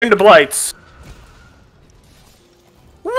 into blights. Whee!